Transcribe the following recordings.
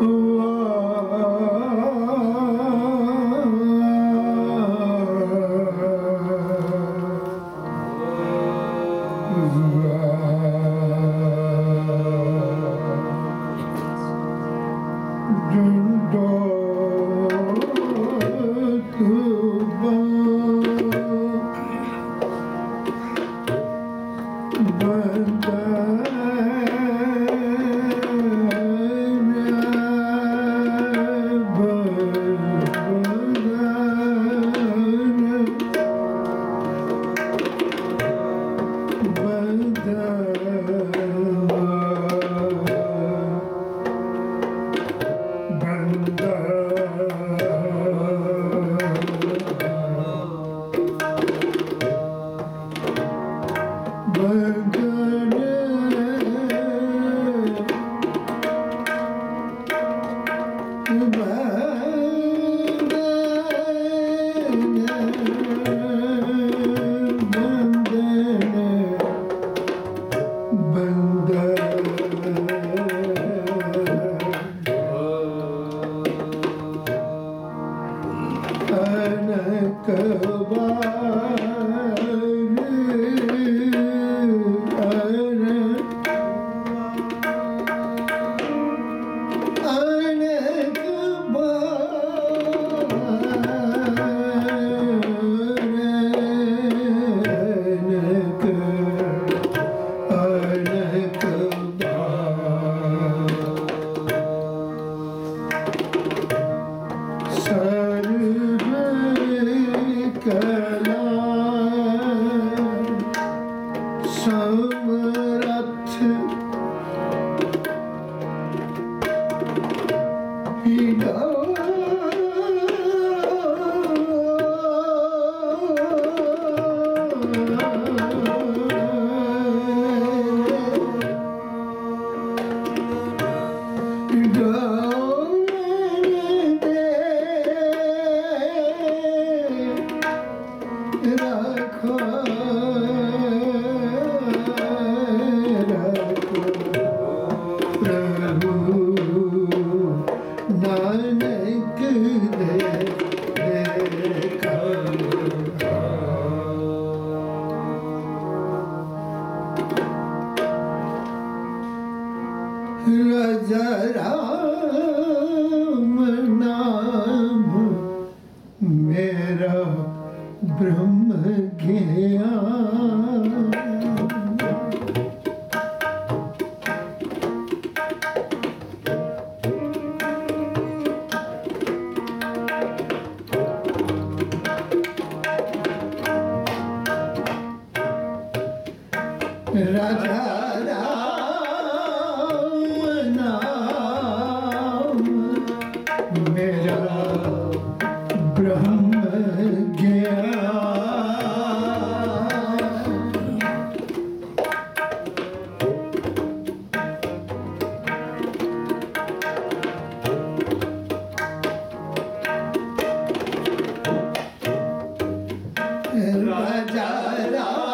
Allah. Good. 回家来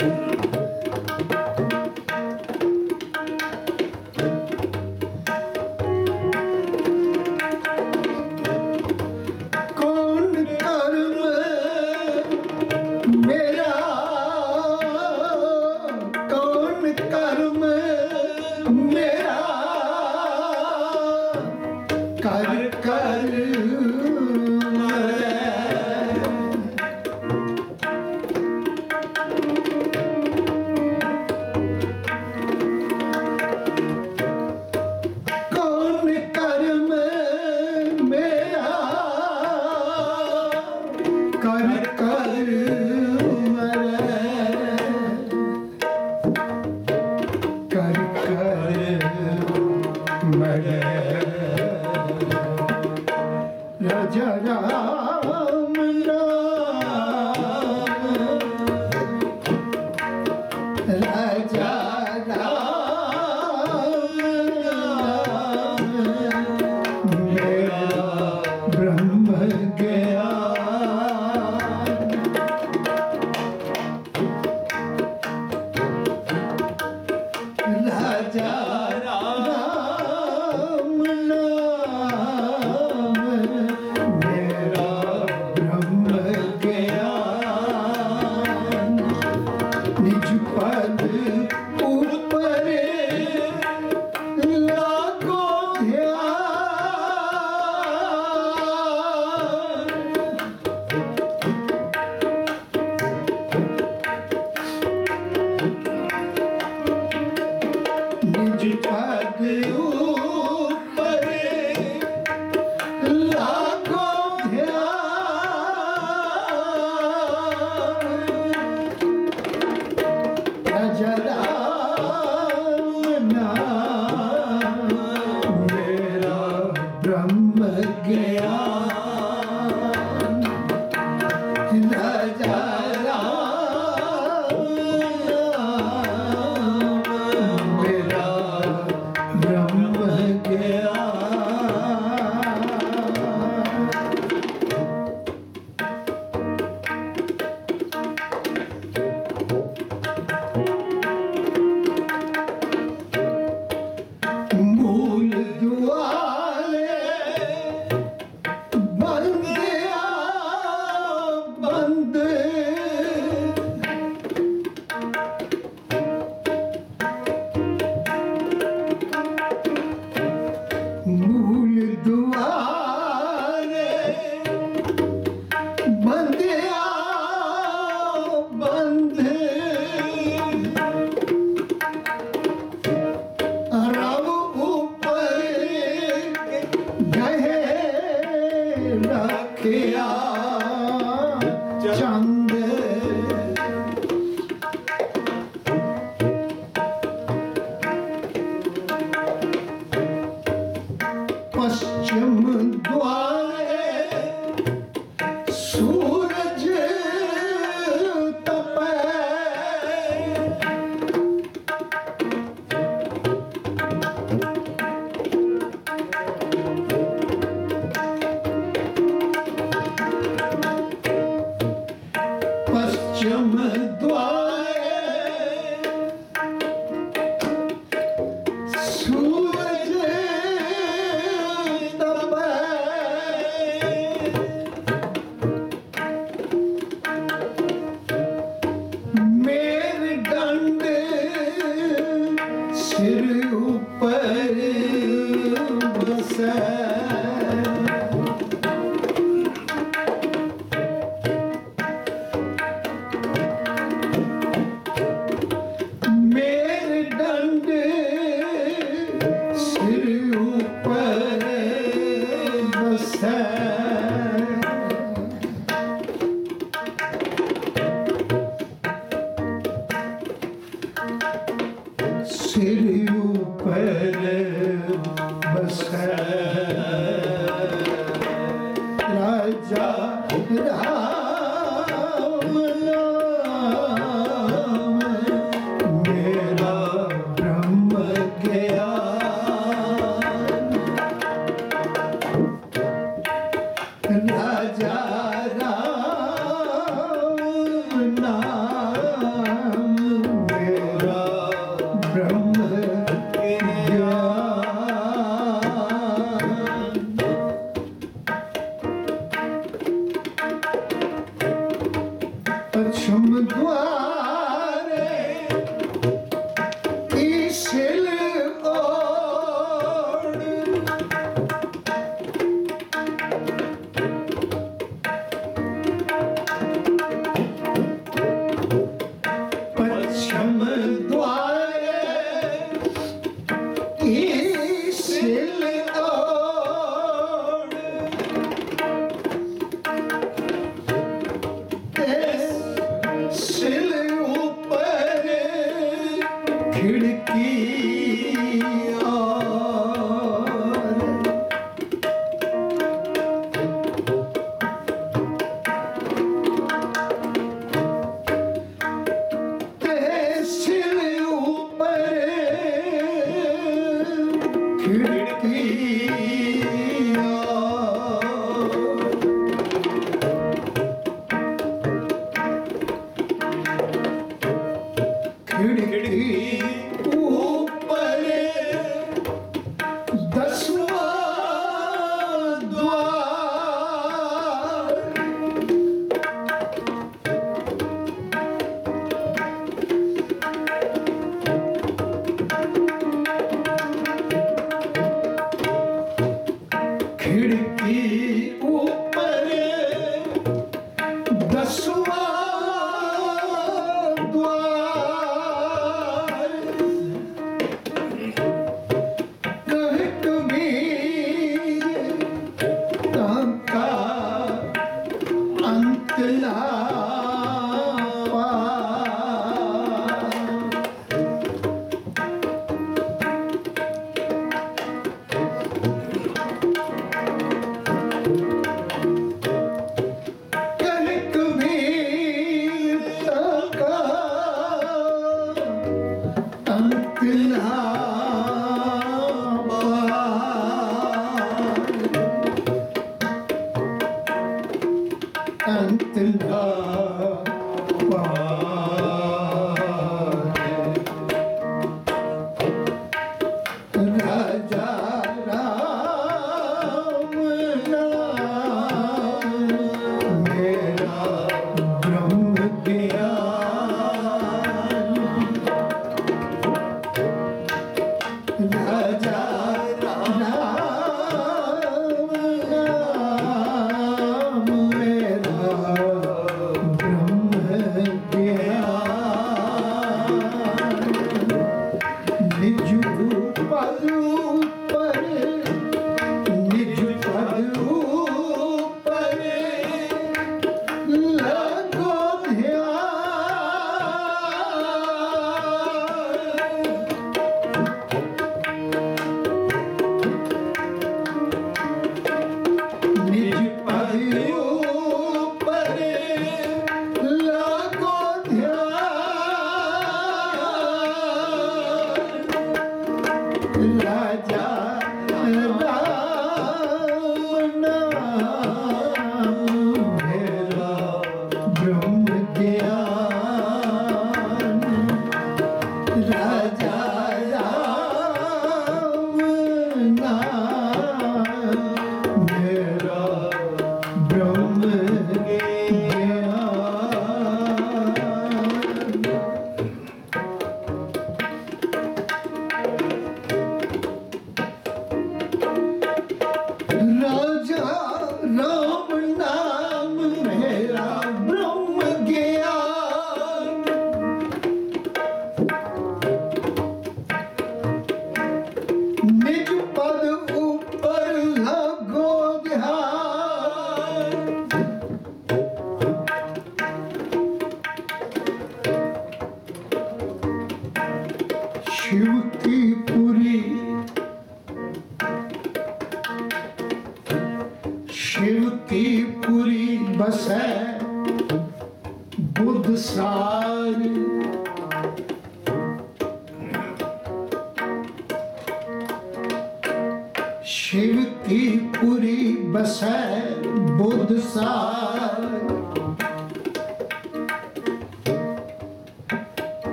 Uh -huh. ਨਿਜ ਪਦ ਉਪਰੇ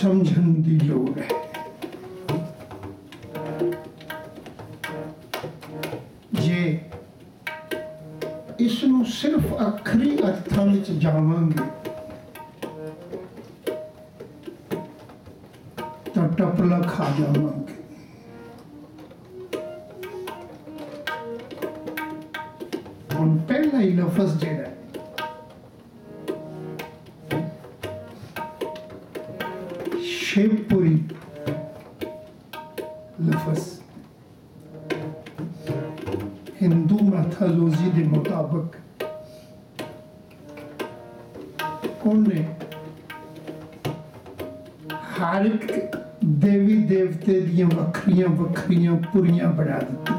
ਸਮਝਣ ਦੀ ਲੋੜ ਹੈ। ਜੇ ਇਸ ਨੂੰ ਸਿਰਫ ਅਖਰੀ ਅਰਥਾਂ ਵਿੱਚ ਜਾਵਾਂਗੇ, ਤਾਂ ਟਪਲਾ ਖਾ ਜਾਵਾਂਗੇ। ਵੱਖਰੀਆਂ ਪੁਰੀਆਂ ਬਣਾ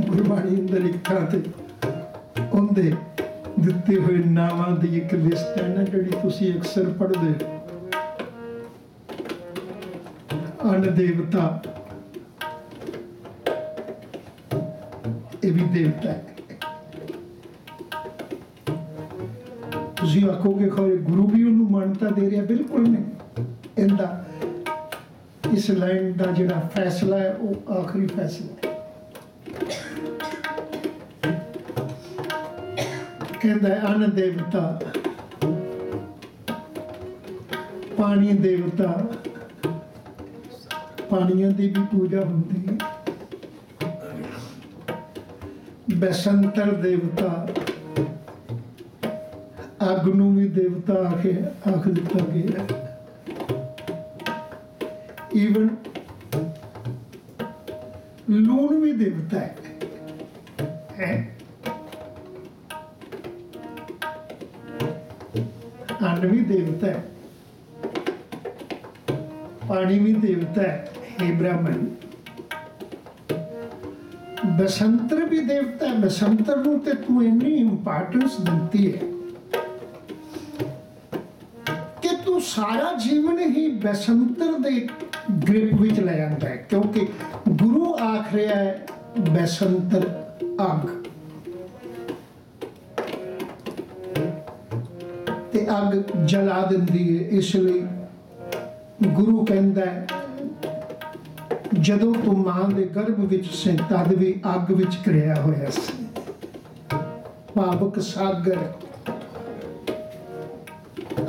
ਗੁਰਬਾਣੀ ਅੰਦਰ ਇੱਕ ਤੇ ਉਹਦੇ ਦਿੱਤੇ ਹੋਏ ਨਾਵਾਂ ਦੀ ਇੱਕ ਲਿਸਟ ਹੈ ਨਾ, ਜਿਹੜੀ ਤੁਸੀਂ ਅਕਸਰ ਪੜ੍ਹਦੇ ਹੋ। ਅਨ ਦੇਵਤਾ ਇਹ ਵੀ ਦੇਵਤਾ ਹੈ। ਤੁਸੀਂ ਆਖੋਗੇ ਖੋਰੇ ਗੁਰੂ ਵੀ ਉਹਨੂੰ ਮਾਨਤਾ ਦੇ ਰਿਹਾ, ਬਿਲਕੁਲ ਨਹੀਂ। ਇਹਦਾ ਇਸ ਲਾਈਨ ਦਾ ਜਿਹੜਾ ਫੈਸਲਾ ਹੈ, ਉਹ ਆਖਰੀ ਫੈਸਲਾ ਕਹਿੰਦਾ ਅਨ ਦੇਵਤਾ ਪਾਣੀ ਦੇਵਤਾ ਪਾਣੀਆਂ ਦੀ ਵੀ ਪੂਜਾ ਹੁੰਦੀ ਹੈ। ਬਸੰਤਰ ਦੇਵਤਾ ਅੱਗ ਨੂੰ ਵੀ ਦੇਵਤਾ ਆਖੇ ਆਖ ਦਿੱਤਾ ਗਿਆ ਈਵਨ ਲੂਣ ਵੀ ਦੇਵਤਾ ਹੈ। ਦੇਵਤਾ ਨੂੰ ਤੇ ਤੂੰ ਇੰਨੀ ਇੰਪੋਰਟੈਂਸ ਦਿੰਦੀ ਹੈ ਕਿ ਤੂੰ ਸਾਰਾ ਜੀਵਨ ਹੀ ਬਸੰਤਰ ਦੇ ਗ੍ਰਿਪ ਵਿੱਚ ਲੈ ਜਾਂਦਾ ਹੈ, ਕਿਉਂਕਿ ਗੁਰੂ ਆਖ ਰਿਹਾ ਹੈ ਬਸੰਤਰ ਅੱਗ। ਤੇ ਅੱਗ ਜਲਾ ਦਿੰਦੀ ਹੈ, ਇਸ ਲਈ ਗੁਰੂ ਕਹਿੰਦਾ ਹੈ ਜਦੋਂ ਤੂੰ ਮਾਂ ਦੇ ਗਰਭ ਵਿੱਚ ਸੀ, ਤਦ ਵੀ ਅੱਗ ਵਿੱਚ ਕਰਿਆ ਹੋਇਆ ਸੀ। ਭਾਵਕ ਸਾਗਰ,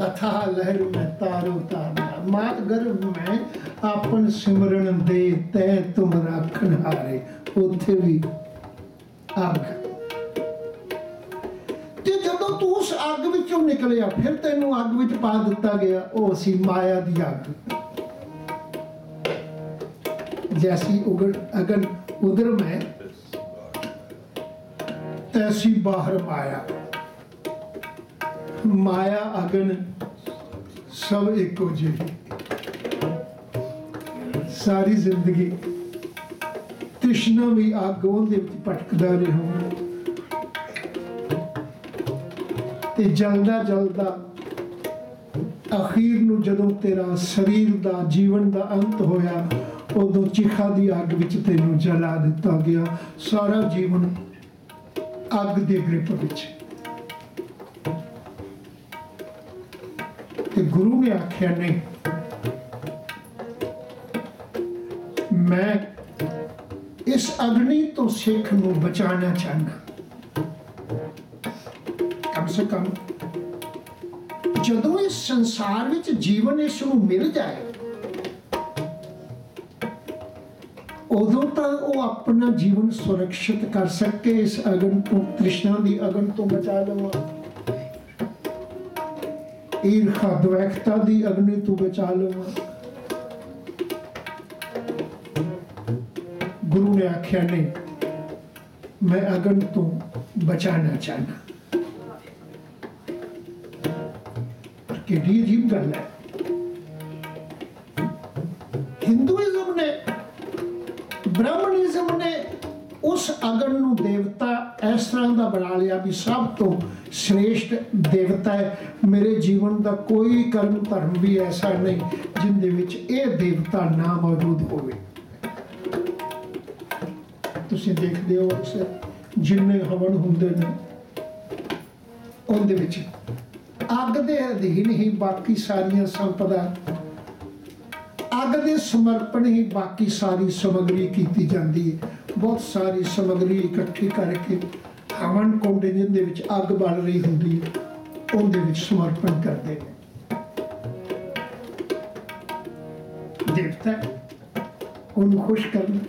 ਅਥਾ ਲਹਿਰ ਮੈਂ ਤਾਰੋ ਤਾਰਨਾ। ਮਾਤ ਗਰਭ ਮੈਂ ਆਪਨ ਸਿਮਰਨ ਦੇ ਤੈ ਤੁਮ ਰਾਖਣ ਹਾਰੇ, ਉੱਥੇ ਵੀ ਅੱਗ। ਤੇ ਜਦੋਂ ਤੂੰ ਉਸ ਅੱਗ ਵਿੱਚੋਂ ਨਿਕਲਿਆ, ਫਿਰ ਤੈਨੂੰ ਅੱਗ ਵਿੱਚ ਪਾ ਦਿੱਤਾ ਗਿਆ, ਉਹ ਸੀ ਮਾਇਆ ਦੀ ਅੱਗ। जैसी उगड़ अगन उधर में तैसी बाहर माया माया अगन सब एको जी ਸਾਰੀ ਜ਼ਿੰਦਗੀ ਤ੍ਰਿਸ਼ਨਾ ਵੀ ਅੱਗ ਉਹਦੇ ਵਿੱਚ ਭਟਕਦਾ ਰਿਹਾ ਤੇ ਜਲਦਾ ਜਲਦਾ ਅਖੀਰ ਨੂੰ ਜਦੋਂ ਤੇਰਾ ਸਰੀਰ ਦਾ ਜੀਵਨ ਦਾ ਅੰਤ ਹੋਇਆ ਉਦੋਂ ਚਿਖਾ ਦੀ ਅੱਗ ਵਿੱਚ ਤੈਨੂੰ ਜਲਾ ਦਿੱਤਾ ਗਿਆ ਸਾਰਾ ਜੀਵਨ ਅੱਗ ਦੇ ਗ੍ਰਿਪ ਵਿੱਚ। ਤੇ ਗੁਰੂ ਨੇ ਆਖਿਆ, ਨਹੀਂ, ਮੈਂ ਇਸ ਅਗਨੀ ਤੋਂ ਸਿੱਖ ਨੂੰ ਬਚਾਉਣਾ ਚਾਹੁੰਦਾ। ਕਮ ਸੇ ਕਮ ਜਦੋਂ ਇਸ ਸੰਸਾਰ ਵਿੱਚ ਜੀਵਨ ਇਸ ਨੂੰ ਮਿਲ ਜਾਏ ਉਦੋਂ ਤਾਂ ਉਹ ਆਪਣਾ ਜੀਵਨ ਸੁਰੱਖਿਅਤ ਕਰ ਸਕੇ ਇਸ ਅਗਨ ਤੋਂ, ਤ੍ਰਿਸ਼ਨਾ ਦੀ ਅਗਨ ਤੋਂ ਬਚਾ ਲਵਾਂ। ਈਰਖਾ ਦਵੈਕਤਾ ਦੀ ਅਗਨੀ ਤੋਂ ਬਚਾ ਲਵਾਂ। ਗੁਰੂ ਨੇ ਆਖਿਆ, ਨਹੀਂ, ਮੈਂ ਅਗਨ ਤੋਂ ਬਚਾਣਾ ਚਾਹਨਾ ਪਰ ਕਿਹੜੀ ਅਜੀਬ ਗੱਲ ਹੈ। ਨੂੰ ਦੇਵਤਾ ਇਸ ਤਰ੍ਹਾਂ ਦਾ ਬਣਾ ਲਿਆ ਵੀ ਸਭ ਤੋਂ ਸ੍ਰੇਸ਼ਟ ਦੇਵਤਾ ਹੈ। ਮੇਰੇ ਜੀਵਨ ਦਾ ਕੋਈ ਕਰਮ ਧਰਮ ਵੀ ਐਸਾ ਨਹੀਂ ਜਿੰਦੇ ਵਿੱਚ ਇਹ ਦੇਵਤਾ ਨਾ ਮੌਜੂਦ ਹੋਵੇ। ਤੁਸੀਂ ਦੇਖਦੇ ਹੋ ਜਿੰਨੇ ਹਵਨ ਹੁੰਦੇ ਨੇ, ਉਹਦੇ ਵਿੱਚ ਅੱਗ ਦੇ ਅਧੀਨ ਹੀ ਬਾਕੀ ਸਾਰੀਆਂ ਸੰਪਦਾ ਅੱਗ ਦੇ ਸਮਰਪਣ ਹੀ ਬਾਕੀ ਸਾਰੀ ਸਮਗਰੀ ਕੀਤੀ ਜਾਂਦੀ ਹੈ। ਬਹੁਤ ਸਾਰੀ ਸਮਗਰੀ ਇਕੱਠੀ ਕਰਕੇ ਹਵਨ ਕੁੰਡ ਜਿਹਦੇ ਵਿੱਚ ਅੱਗ ਬਲ ਰਹੀ ਹੁੰਦੀ ਹੈ, ਉਹਦੇ ਵਿੱਚ ਸਮਰਪਣ ਕਰਦੇ ਨੇ। ਦੇਵਤਾ ਉਹਨੂੰ ਖੁਸ਼ ਕਰਨ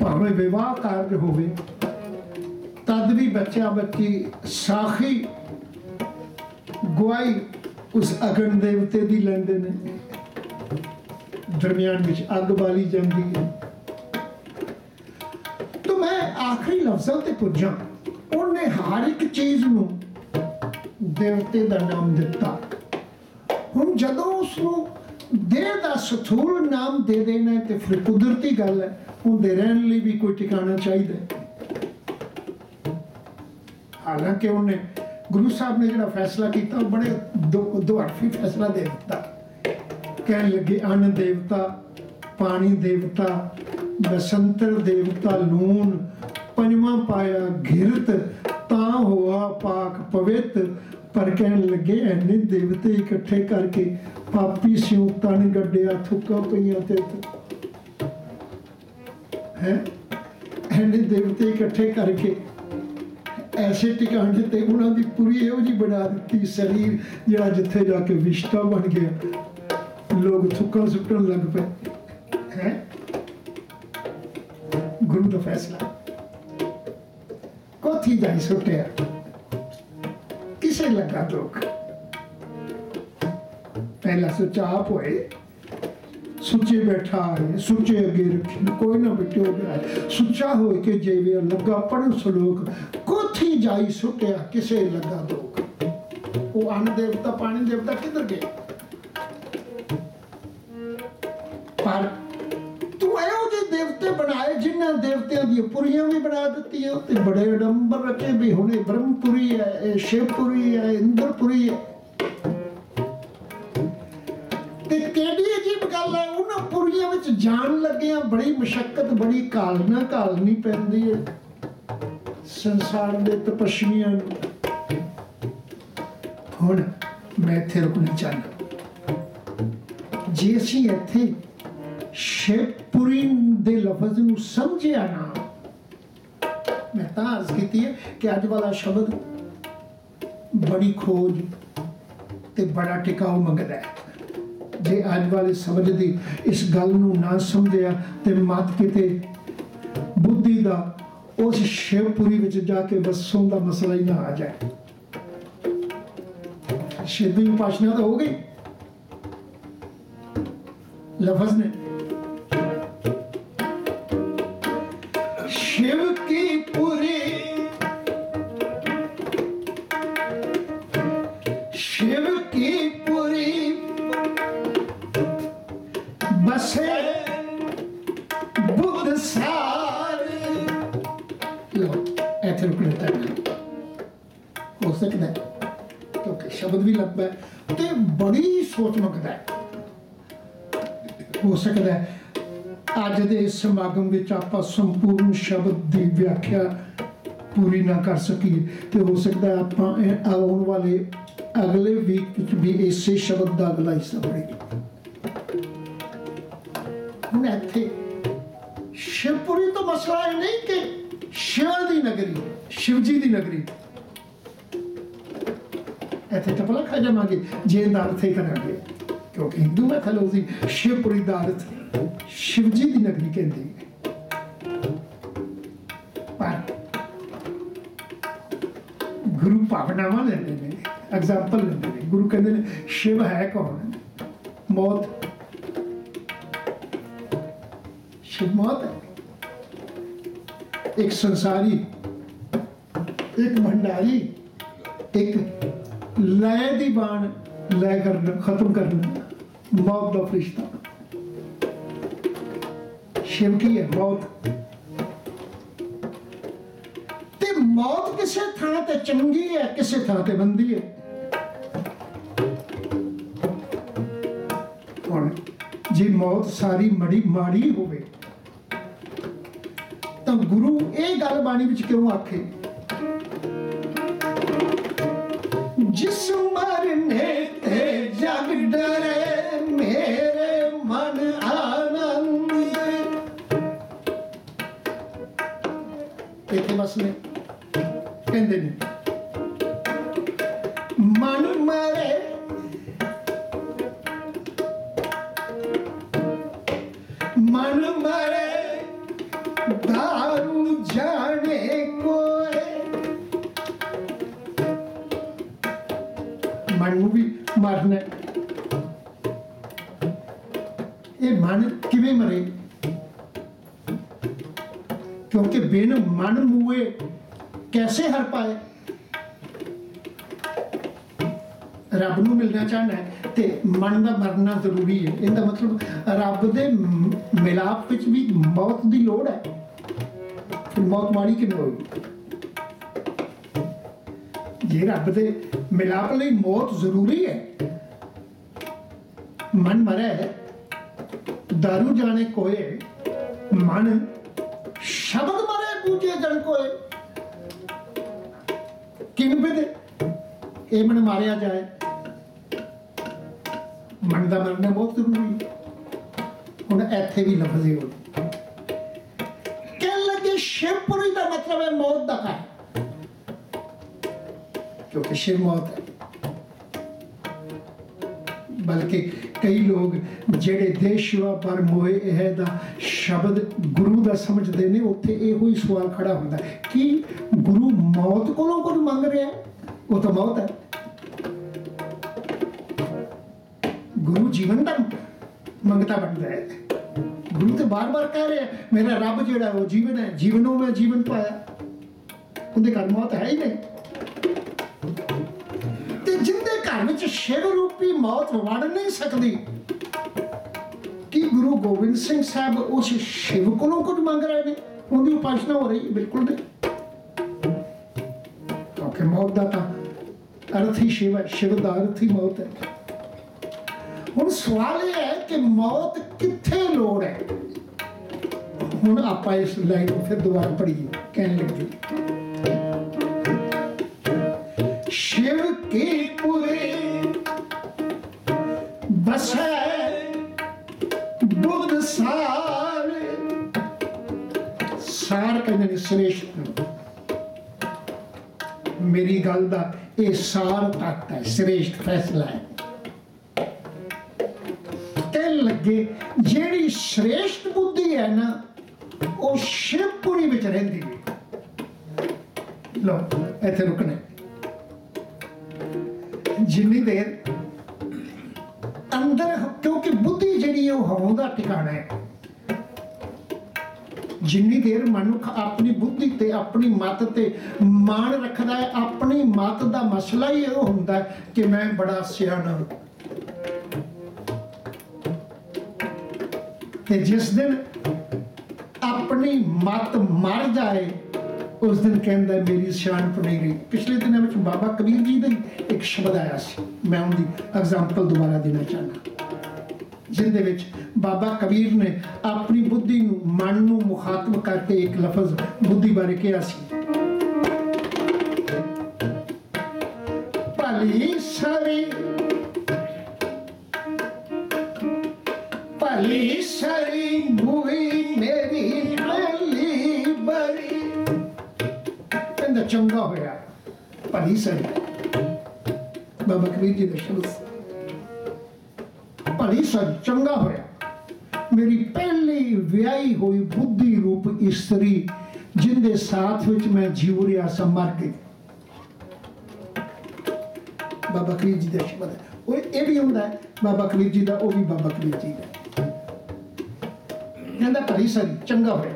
ਭਾਵੇਂ ਵਿਵਾਹ ਕਾਰਜ ਹੋਵੇ, ਤਦ ਵੀ ਬੱਚਾ ਬੱਚੀ ਸਾਖੀ ਗਵਾਈ ਉਸ ਅਗਨ ਦੇਵਤੇ ਦੀ ਲੈਂਦੇ ਨੇ। ਦਰਮਿਆਨ ਵਿੱਚ ਅੱਗ ਬਾਲੀ ਜਾਂਦੀ ਹੈ। ਤਾਂ ਮੈਂ ਆਖਰੀ ਲਫ਼ਜ਼ਾਂ ਤੇ ਪੁੱਜਾਂ। ਉਹਨੇ ਹਰ ਇੱਕ ਚੀਜ਼ ਨੂੰ ਦੇਵਤੇ ਦਾ ਨਾਮ ਦਿੱਤਾ। ਹੁਣ ਜਦੋਂ ਉਸ ਨੂੰ ਦੇਹ ਦਾ ਸਥੂਲ ਨਾਮ ਦੇ ਦੇਣਾ ਤੇ ਫਿਰ ਕੁਦਰਤੀ ਗੱਲ ਹੈ, ਉਹਦੇ ਰਹਿਣ ਲਈ ਵੀ ਕੋਈ ਟਿਕਾਣਾ ਚਾਹੀਦਾ ਹਾਲਾਂਕਿ ਉਹਨੇ ਗੁਰੂ ਸਾਹਿਬ ਨੇ ਜਿਹੜਾ ਫੈਸਲਾ ਕੀਤਾ, ਉਹ ਬੜੇ ਦੁ- ਦੁਆਰਫੀ ਫੈਸਲਾ ਦੇ ਦਿੱਤਾ। ਕਹਿਣ ਲੱਗੇ ਅਨ ਦੇਵਤਾ, ਪਾਣੀ ਦੇਵਤਾ, ਬਸੰਤਰ ਦੇਵਤਾ, ਲੂਣ, ਪੰਜਵਾਂ ਪਾਇਆ ਘਿਰਤ, ਤਾਂ ਹੋਆ ਪਾਕ ਪਵਿੱਤ। ਪਰ ਕਹਿਣ ਲੱਗੇ, ਐਨੇ ਦੇਵਤੇ ਇਕੱਠੇ ਕਰਕੇ ਪਾਪੀ ਸਿਉ ਤਨ ਗੱਡਿਆ, ਥੁੱਕਾ ਪਈਆਂ ਤੇ ਹੈ? ਐਨੇ ਦੇਵਤੇ ਇਕੱਠੇ ਕਰਕੇ ਐਸੇ ਟਿਕਾਣੇ ਤੇ ਉਹਨਾਂ ਦੀ ਪੂਰੀ ਇਹੋ ਜੀ ਬਣਾ ਦਿੱਤੀ ਸਰੀਰ, ਜਿਹੜਾ ਜਿੱਥੇ ਜਾ ਕੇ ਵਿਸ਼ਤਾ ਬਣ ਗਿਆ। ਲੋਕ ਥੁੱਕਾਂ ਸੁੱਟਣ ਲੱਗ ਪਏ। ਹੈ? ਗੁਰੂ ਦਾ ਫੈਸਲਾ। ਕੋਥੀ ਜਾਈ ਸੁੱਟਿਆ। ਕਿਸੇ ਲੱਗਾ ਦੁੱਖ। ਪਹਿਲਾ ਸੁੱਚਾ ਹੋਏ ਸੁੱਚੇ ਬੈਠਾ ਹੈ, ਸੁੱਚੇ ਅੱਗੇ ਰੱਖੀ। ਕੋਈ ਨਾ ਬਿਟਿਓ ਗਿਆ ਸੁੱਚਾ ਹੋਏ ਕਿ ਜੇਵੇ ਲੱਗਾ ਪੜਨ ਸਲੋਕ। ਕੋਥੀ ਜਾਈ ਸੁੱਟਿਆ, ਕਿਸੇ ਲੱਗਾ ਦੁੱਖ। ਉਹ ਅਨ ਦੇਵਤਾ ਪਾਣੀ ਦੇਵਤਾ ਕਿੱਧਰ ਗਏ? ਪਰ ਤੂੰ ਇਹੋ ਜਿਹੇ ਦੇਵਤੇ ਬਣਾਏ, ਜਿਨ੍ਹਾਂ ਦੇਵਤਿਆਂ ਦੀਆਂ ਪੁਰੀਆਂ ਵੀ ਬਣਾ ਦਿੱਤੀਆਂ, ਤੇ ਬੜੇ ਅਡੰਬਰ ਰਚੇ ਵੀ ਹੁਣੇ ਬ੍ਰਹਮਪੁਰੀ ਹੈ, ਇਹ ਸ਼ਿਵਪੁਰੀ ਹੈ ਇੰਦਰਪੁਰੀ ਹੈ। ਤੇ ਕਿਹੜੀ ਅਜੀਬ ਗੱਲ ਹੈ, ਉਹਨਾਂ ਪੁਰੀਆਂ ਵਿੱਚ ਜਾਣ ਲੱਗਿਆਂ ਬੜੀ ਮੁਸ਼ਕਲ ਬੜੀ ਕਾਲਨਾ ਕਾਲਨੀ ਪੈਂਦੀ ਹੈ ਸੰਸਾਰ ਦੇ ਤਪਸ਼ਵੀਆਂ ਨੂੰ। ਹੁਣ ਮੈਂ ਇੱਥੇ ਰੁਕਣਾ ਚਾਹੁੰਦਾ। ਜੇ ਅਸੀਂ ਇੱਥੇ ਸ਼ੇਪੁਰੀ ਦੇ ਲਫ਼ਜ਼ ਨੂੰ ਸਮਝਿਆ ਨਾ ਮੈਂ ਤਾਂ ਅਰਜ਼ ਕੀਤੀ ਹੈ ਕਿ ਅੱਜ ਵਾਲਾ ਸ਼ਬਦ ਬੜੀ ਖੋਜ ਤੇ ਬੜਾ ਟਿਕਾਊ ਮੰਗਦਾ ਹੈ ਜੇ ਅੱਜ ਵਾਲੇ ਸਮਝ ਦੀ ਇਸ ਗੱਲ ਨੂੰ ਨਾ ਸਮਝਿਆ ਤੇ ਮਤ ਕਿਤੇ ਬੁੱਧੀ ਦਾ ਉਸ ਸ਼ਿਵਪੁਰੀ ਵਿੱਚ ਜਾ ਕੇ ਵਸੋਂ ਦਾ ਮਸਲਾ ਹੀ ਨਾ ਆ ਜਾਏ ਸ਼ਿਵੀ ਉਪਾਸਨਾ ਤਾਂ ਹੋ ਗਈ ਲਫ਼ਜ਼ ਨੇ ਇਸ ਸਮਾਗਮ ਵਿੱਚ ਆਪਾਂ ਸੰਪੂਰਨ ਸ਼ਬਦ ਦੀ ਵਿਆਖਿਆ ਪੂਰੀ ਨਾ ਕਰ ਸਕੀਏ। ਤੇ ਹੋ ਸਕਦਾ ਆਪਾਂ ਆਉਣ ਵਾਲੇ ਅਗਲੇ ਵੀਕ ਵਿੱਚ ਵੀ ਇਸੇ ਸ਼ਬਦ ਦਾ ਅਗਲਾ ਹਿੱਸਾ ਪੜ੍ਹੇਗੇ ਹੁਣ ਇੱਥੇ ਸ਼ਿਵਪੁਰੀ ਤੋਂ ਮਸਲਾ ਇਹ ਨਹੀਂ ਕਿ ਸ਼ਿਵ ਦੀ ਨਗਰੀ, ਸ਼ਿਵਜੀ ਦੀ ਨਗਰੀ। ਇੱਥੇ ਟਪਲਾ ਖਾ ਜਾਵਾਂਗੇ, ਜੇ ਦਾ ਅਰਥ ਹੀ ਕਰਾਂਗੇ। ਕਿਉਂਕਿ ਹਿੰਦੂ ਮੈਥੋਲੋਜੀ ਸ਼ਿਵਪੁਰੀ ਦਾ ਅਰਥ ਸ਼ਿਵ ਜੀ ਦੀ ਨਗਰੀ ਕਹਿੰਦੀ। ਹੈ ਪਰ ਗੁਰੂ ਭਾਵਨਾਵਾਂ ਲੈਂਦੇ ਨੇ ਐਗਜ਼ਾਮਪਲ ਲੈਂਦੇ ਨੇ। ਗੁਰੂ ਕਹਿੰਦੇ ਨੇ, ਸ਼ਿਵ ਹੈ ਕੌਣ? ਮੌਤ। ਸ਼ਿਵ ਮੌਤ ਹੈ। ਇੱਕ ਸੰਸਾਰੀ, ਇੱਕ ਭੰਡਾਰੀ, ਇੱਕ ਲੈ ਦੀ ਬਾਣ ਲੈ ਕਰਨ, ਖਤਮ ਕਰਨ। ਮੌਤ ਦਾ ਫਰਿਸ਼ਤਾ। ਸ਼ਿਵ ਕੀ ਹੈ ਮੌਤ। ਤੇ ਮੌਤ ਕਿਸੇ ਥਾਂ ਤੇ ਚੰਗੀ ਹੈ, ਕਿਸੇ ਥਾਂ ਤੇ ਬੰਦੀ ਹੈ। ਹੁਣ ਜੇ ਮੌਤ ਸਾਰੀ ਮੜੀ ਮਾੜੀ ਹੋਵੇ, ਤਾਂ ਗੁਰੂ ਇਹ ਗੱਲ ਬਾਣੀ ਵਿੱਚ ਕਿਉਂ ਆਖੇ? ਜਿਸ ਮਰਨੇ ਤੇ ਜਗ ਡਰੇ ਇੱਥੇ ਕਹਿੰਦੇ ਨੇ ਮਨ ਦਾ ਮਰਨਾ ਜ਼ਰੂਰੀ ਹੈ। ਇਹਦਾ ਮਤਲਬ ਰੱਬ ਦੇ ਮਿਲਾਪ ਵਿੱਚ ਵੀ ਮੌਤ ਦੀ ਲੋੜ ਹੈ। ਫਿਰ ਮੌਤ ਮਾੜੀ ਕਿਵੇਂ ਹੋਏਗੀ? ਜੇ ਰੱਬ ਦੇ ਮਿਲਾਪ ਲਈ ਮੌਤ ਜ਼ਰੂਰੀ ਹੈ, ਮਨ ਮਰੇ, ਦਾਰੂ ਜਾਣੇ ਕੋਏ, ਮਨ ਸ਼ਬਦ ਮਰੇ ਪੂਜੇ ਜਨ ਕੋਏ ਕਿਨ ਬਿਦ ਇਹ ਮਨ ਮਾਰਿਆ ਜਾਏ। ਮਨ ਦਾ ਮਰਨਾ ਬਹੁਤ ਜ਼ਰੂਰੀ ਹੁਣ ਇੱਥੇ ਵੀ ਲਫ਼ਜ਼ ਹੀ ਹੋ ਕਹਿਣ ਲੱਗੇ ਸ਼ਿਵਪੁਰੀ ਦਾ ਮਤਲਬ ਹੈ ਮੌਤ ਦਾ ਘਰ। ਕਿਉਂਕਿ ਸ਼ਿਵ ਮੌਤ ਹੈ। ਬਲਕਿ ਕਈ ਲੋਕ ਜਿਹੜੇ ਦੇਸ਼ਵਾ ਪਰ ਮੋਏ ਇਹ ਦਾ ਸ਼ਬਦ ਗੁਰੂ ਦਾ ਸਮਝਦੇ ਨੇ, ਉੱਥੇ ਇਹੋ ਹੀ ਸਵਾਲ ਖੜਾ ਹੁੰਦਾ ਕਿ ਗੁਰੂ ਮੌਤ ਕੋਲੋਂ ਕੁਝ ਮੰਗ ਰਿਹਾ? ਉਹ ਤਾਂ ਮੌਤ ਹੈ। ਮੰਗਤਾ ਬਣਦਾ ਹੈ। ਗੁਰੂ ਤੇ ਬਾਰ-ਬਾਰ ਕਹਿ ਰਿਹਾ, ਮੇਰਾ ਰੱਬ ਜਿਹੜਾ ਉਹ ਜੀਵਨ ਹੈ, ਜੀਵਨੋਂ ਮੈਂ ਜੀਵਨ ਪਾਇਆ। ਉਹਦੇ ਘਰ ਮੌਤ ਹੈ ਹੀ ਨਹੀਂ। ਤੇ ਜਿੰਦੇ ਘਰ ਵਿੱਚ ਸ਼ਿਵ ਰੂਪੀ ਮੌਤ ਵੜ ਨਹੀਂ ਸਕਦੀ, ਕਿ ਗੁਰੂ ਗੋਬਿੰਦ ਸਿੰਘ ਸਾਹਿਬ ਉਸ ਸ਼ਿਵ ਕੋਲੋਂ ਕੁਝ ਮੰਗ ਰਹੇ ਨੇ? ਉਹਦੀ ਉਪਾਸਨਾ ਹੋ ਰਹੀ ਬਿਲਕੁਲ ਨਹੀਂ। ਕਿਉਂਕਿ ਮੌਤ ਦਾ ਤਾਂ ਅਰਥ ਹੀ ਸ਼ਿਵ ਹੈ, ਸ਼ਿਵ ਦਾ ਅਰਥ ਹੀ ਮੌਤ ਹੈ। ਹੁਣ ਸਵਾਲ ਇਹ ਹੈ ਕਿ ਮੌਤ ਕਿੱਥੇ ਲੋੜ ਹੈ? ਹੁਣ ਆਪਾਂ ਇਸ ਲਾਈਨ ਨੂੰ ਫਿਰ ਦੁਬਾਰਾ ਪੜ੍ਹੀਏ, ਕਹਿਣ ਲੱਗੇ। ਸ਼ਿਵ ਕੀ ਪੁਰੀ ਬਸੈ, ਬੁੱਧ ਸਾਰ। ਸਾਰ ਕਹਿੰਦੇ ਨੇ ਸ੍ਰੇਸ਼ਟ ਮੇਰੀ ਗੱਲ ਦਾ ਇਹ ਸਾਰ ਤੱਕ ਹੈ ਸ੍ਰੇਸ਼ਟ ਫੈਸਲਾ ਹੈ। ਲੱਗੇ ਜਿਹੜੀ ਸ੍ਰੇਸ਼ਟ ਬੁੱਧੀ ਹੈ ਨਾ, ਉਹ ਸ਼ਿਵਪੁਰੀ ਵਿੱਚ ਰਹਿੰਦੀ ਹੈ। ਲੋ ਇੱਥੇ ਰੁਕਣਾ ਜਿੰਨੀ ਦੇਰ ਅੰਦਰ ਕਿਉਂਕਿ ਬੁੱਧੀ ਜਿਹੜੀ ਹੈ, ਉਹ ਹਉ ਦਾ ਟਿਕਾਣਾ ਹੈ। ਜਿੰਨੀ ਦੇਰ ਮਨੁੱਖ ਆਪਣੀ ਬੁੱਧੀ ਤੇ ਆਪਣੀ ਮਤ ਤੇ ਮਾਣ ਰੱਖਦਾ ਹੈ, ਆਪਣੀ ਮਤ ਦਾ ਮਸਲਾ ਹੀ ਇਹ ਹੁੰਦਾ ਕਿ ਮੈਂ ਬੜਾ ਸਿਆਣਾ ਤੇ ਜਿਸ ਦਿਨ ਆਪਣੀ ਮਤ ਮਰ ਜਾਏ, ਉਸ ਦਿਨ ਕਹਿੰਦਾ ਮੇਰੀ ਸਿਆਣਪ ਨਹੀਂ ਗਈ ਪਿਛਲੇ ਦਿਨਾਂ ਵਿੱਚ ਬਾਬਾ ਕਬੀਰ ਜੀ ਦਾ ਇੱਕ ਸ਼ਬਦ ਆਇਆ ਸੀ। ਮੈਂ ਉਹਦੀ ਐਗਜ਼ਾਮਪਲ ਦੁਬਾਰਾ ਦੇਣਾ ਚਾਹੁੰਦਾ ਜਿੰਦੇ ਵਿੱਚ ਬਾਬਾ ਕਬੀਰ ਨੇ ਆਪਣੀ ਬੁੱਧੀ ਨੂੰ, ਮਨ ਨੂੰ ਮੁਖਾਤਬ ਕਰਕੇ ਇੱਕ ਲਫ਼ਜ਼ ਬੁੱਧੀ ਬਾਰੇ ਕਿਹਾ ਸੀ। ਭਲੀ ਭਲੀ ਬਾਬਾ ਕਬੀਰ ਜੀ ਦਾ ਸ਼ਬਦ ਭਲੀ ਸਰੀ, ਚੰਗਾ ਹੋਇਆ। ਮੇਰੀ ਪਹਿਲੀ ਵਿਆਹੀ ਹੋਈ ਬੁੱਧੀ ਰੂਪ ਇਸਤਰੀ, ਜਿੰਦੇ ਸਾਥ ਵਿੱਚ ਮੈਂ ਜੀਵ ਰਿਹਾ ਸਾਂ, ਮਰ ਬਾਬਾ ਕਬੀਰ ਜੀ ਦਾ ਸ਼ਬਦ ਉਹ ਇਹ ਵੀ ਹੁੰਦਾ ਬਾਬਾ ਕਬੀਰ ਜੀ ਦਾ, ਉਹ ਵੀ ਬਾਬਾ ਕਬੀਰ ਜੀ ਦਾ। ਕਹਿੰਦਾ, ਭਲੀ ਸਰੀ, ਚੰਗਾ ਹੋਇਆ।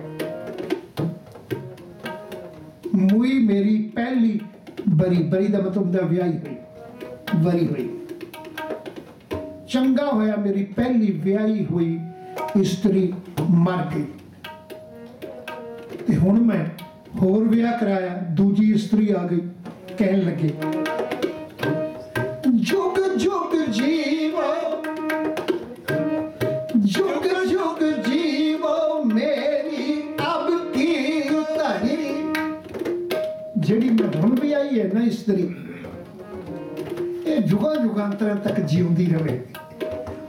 ਮੂਈ ਮੇਰੀ ਪਹਿਲੀ ਬਰੀ ਬਰੀ ਦਾ ਮਤਲਬ ਹੁੰਦਾ ਵਿਆਹੀ ਹੋਈ, ਬਰੀ ਹੋਈ। ਚੰਗਾ ਹੋਇਆ ਮੇਰੀ ਪਹਿਲੀ ਵਿਆਹੀ ਹੋਈ ਇਸਤਰੀ ਮਰ ਗਈ। ਤੇ ਹੁਣ ਮੈਂ ਹੋਰ ਵਿਆਹ ਕਰਾਇਆ, ਦੂਜੀ ਇਸਤਰੀ ਆ ਗਈ, ਕਹਿਣ ਲੱਗੇ। ਇਸਤਰੀ ਇਹ ਜੁਗਾ ਜੁਗਾਂਤਰਾਂ ਤੱਕ ਜਿਉਂਦੀ ਰਹੇ।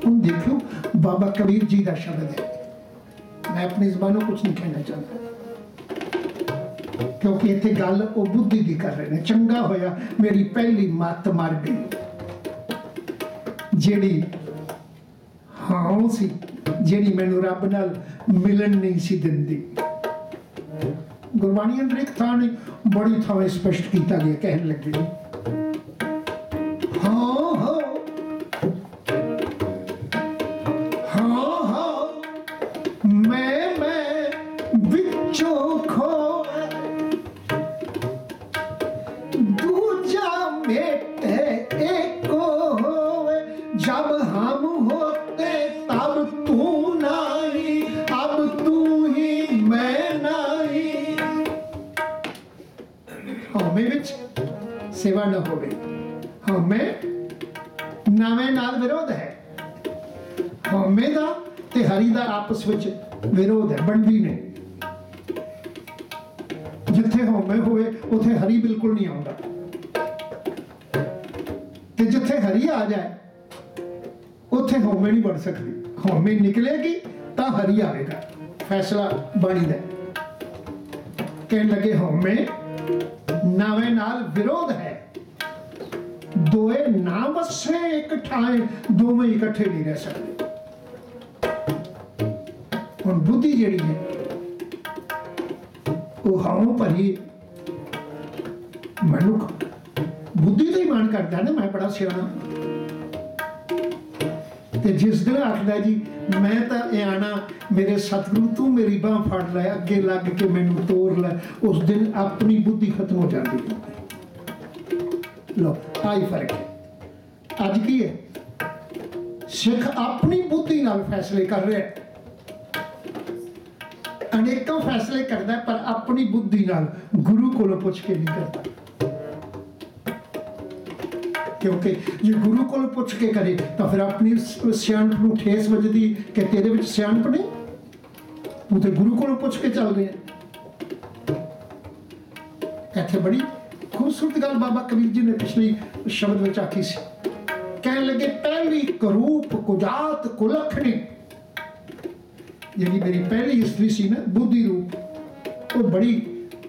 ਹੁਣ ਦੇਖੋ ਬਾਬਾ ਕਬੀਰ ਜੀ ਦਾ ਸ਼ਬਦ ਹੈ। ਮੈਂ ਆਪਣੀ ਜ਼ਬਾਨੋਂ ਕੁਝ ਨਹੀਂ ਕਹਿਣਾ ਚਾਹੁੰਦਾ। ਕਿਉਂਕਿ ਇੱਥੇ ਗੱਲ ਉਹ ਬੁੱਧੀ ਦੀ ਕਰ ਰਹੇ ਨੇ। ਚੰਗਾ ਹੋਇਆ ਮੇਰੀ ਪਹਿਲੀ ਮੱਤ ਮਰ ਗਈ। ਜਿਹੜੀ ਹਾਂ ਸੀ, ਜਿਹੜੀ ਮੈਨੂੰ ਰੱਬ ਨਾਲ ਮਿਲਣ ਨਹੀਂ ਸੀ ਦਿੰਦੀ। ਗੁਰਬਾਣੀ ਅੰਦਰ ਇੱਕ ਥਾਂ ਨੇ ਬੜੀ ਥਾਂ ਸਪਸ਼ਟ ਕੀਤਾ ਗਿਆ ਕਹਿਣ ਲੱਗੇ। ਅੱਜ ਕੀ ਹੈ? ਸਿੱਖ ਆਪਣੀ ਬੁੱਧੀ ਨਾਲ ਫੈਸਲੇ ਕਰ ਰਿਹਾ ਹੈ। ਅਨੇਕਾਂ ਫੈਸਲੇ ਕਰਦਾ ਪਰ ਆਪਣੀ ਬੁੱਧੀ ਨਾਲ ਗੁਰੂ ਕੋਲੋਂ ਪੁੱਛ ਕੇ ਨਹੀਂ ਕਰਦਾ। ਕਿਉਂਕਿ ਜੇ ਗੁਰੂ ਕੋਲ ਪੁੱਛ ਕੇ ਕਰੇ, ਤਾਂ ਫਿਰ ਆਪਣੀ ਸਿਆਣਪ ਨੂੰ ਠੇਸ ਵੱਜਦੀ ਕਿ ਤੇਰੇ ਵਿੱਚ ਸਿਆਣਪ ਨਹੀਂ? ਤੂੰ ਤੇ ਗੁਰੂ ਕੋਲੋਂ ਪੁੱਛ ਕੇ ਚੱਲਦੇ ਰਿਹਾ ਇੱਥੇ ਬੜੀ ਖੂਬਸੂਰਤ ਗੱਲ ਬਾਬਾ ਕਬੀਰ ਜੀ ਨੇ ਪਿਛਲੀ ਸ਼ਬਦ ਵਿੱਚ ਆਖੀ ਸੀ। ਕਹਿਣ ਲੱਗੇ ਪਹਿਲੀ ਕਰੂਪ ਕੁਜਾਤ ਕੁਲਖਣੀ ਜਿਹੜੀ ਮੇਰੀ ਪਹਿਲੀ ਇਸਤਰੀ ਸੀ ਨਾ ਬੁੱਧੀ ਰੂਪ ਉਹ ਬੜੀ